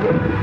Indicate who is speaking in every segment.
Speaker 1: Thank you.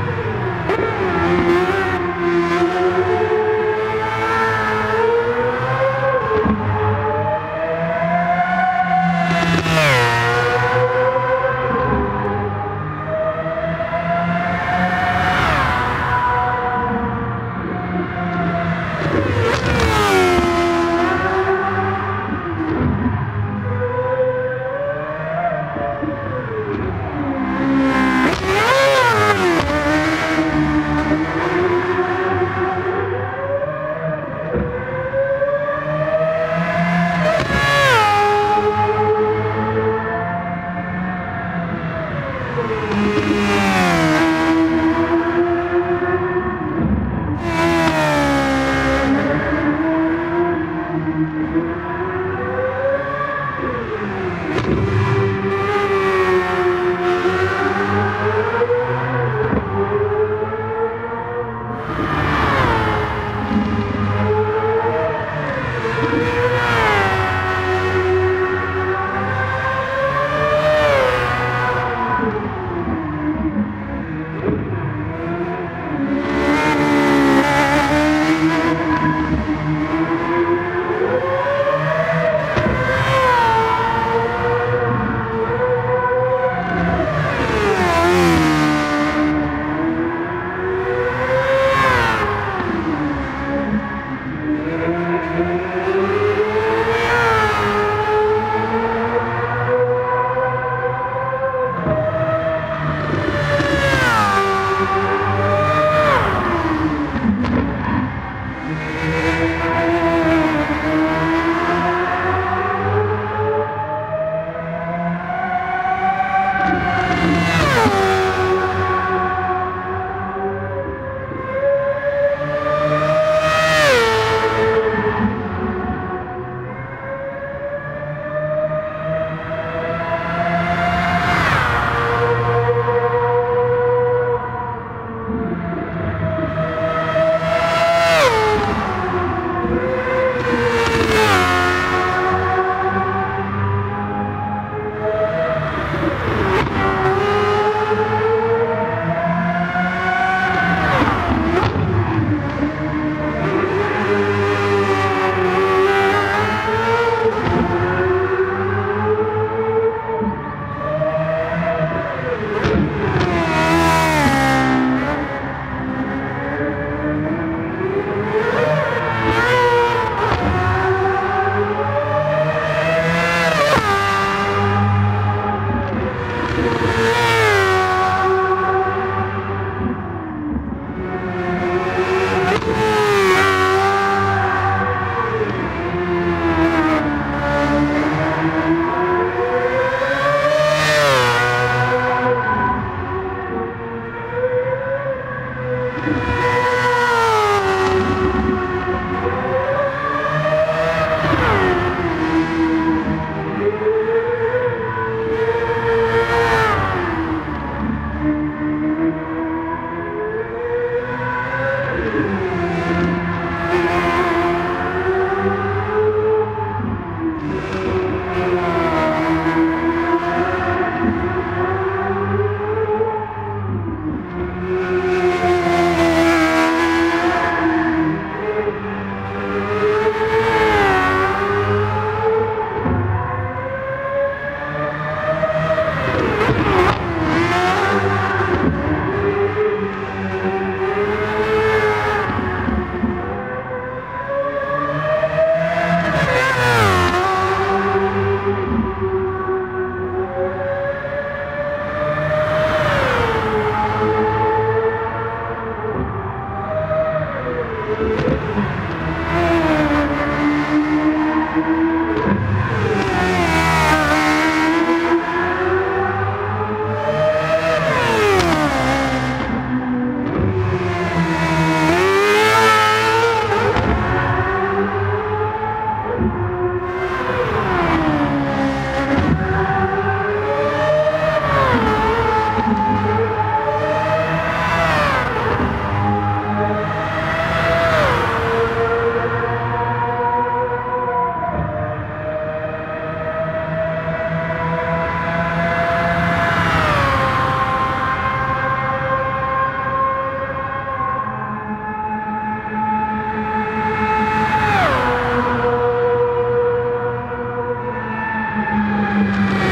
Speaker 1: Música